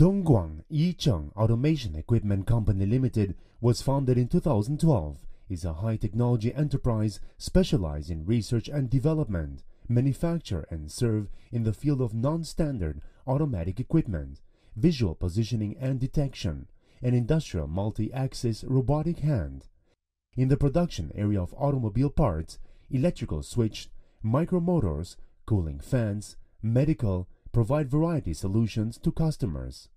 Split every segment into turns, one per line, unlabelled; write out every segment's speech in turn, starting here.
Dongguan Yicheng Automation Equipment Company Limited was founded in 2012 is a high-technology enterprise specialized in research and development, manufacture and serve in the field of non-standard automatic equipment, visual positioning and detection, and industrial multi-axis robotic hand. In the production area of automobile parts, electrical switch, micromotors, cooling fans, medical, provide variety solutions to customers.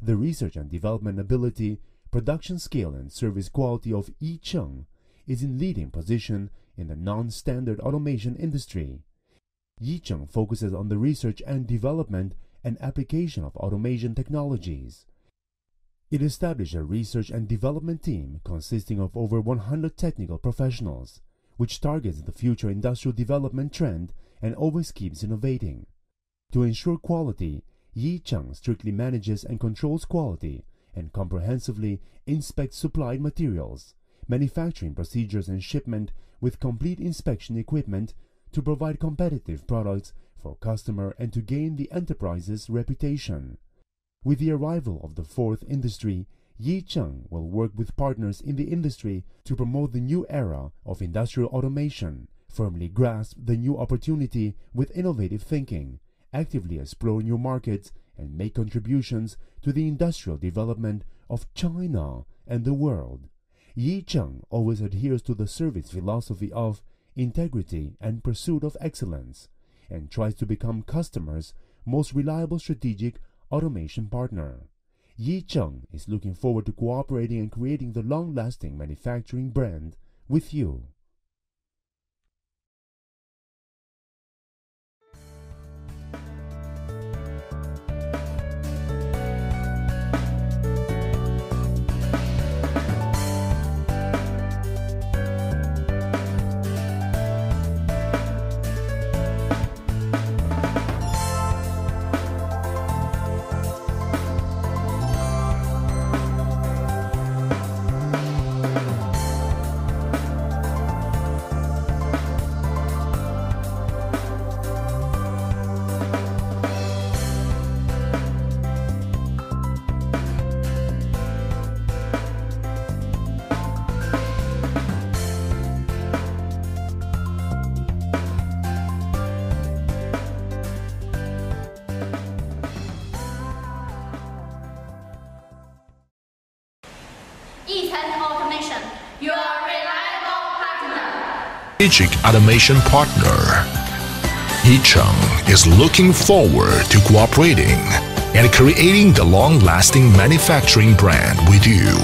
The research and development ability, production scale and service quality of Yicheng is in leading position in the non-standard automation industry. Yicheng focuses on the research and development and application of automation technologies. It established a research and development team consisting of over 100 technical professionals, which targets the future industrial development trend and always keeps innovating. To ensure quality, Yicheng strictly manages and controls quality and comprehensively inspects supplied materials, manufacturing procedures and shipment with complete inspection equipment to provide competitive products for customer and to gain the enterprise's reputation. With the arrival of the fourth industry, Yicheng will work with partners in the industry to promote the new era of industrial automation, firmly grasp the new opportunity with innovative thinking, actively explore new markets, and make contributions to the industrial development of China and the world. Yicheng always adheres to the service philosophy of integrity and pursuit of excellence, and tries to become customers' most reliable strategic automation partner. Yicheng is looking forward to cooperating and creating the long-lasting manufacturing brand with you.
Yicheng Automation, your reliable partner.
strategic automation partner. Yicheng is looking forward to cooperating and creating the long-lasting manufacturing brand with you.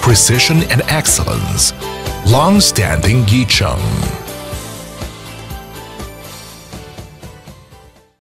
Precision and excellence. Long-standing Yicheng.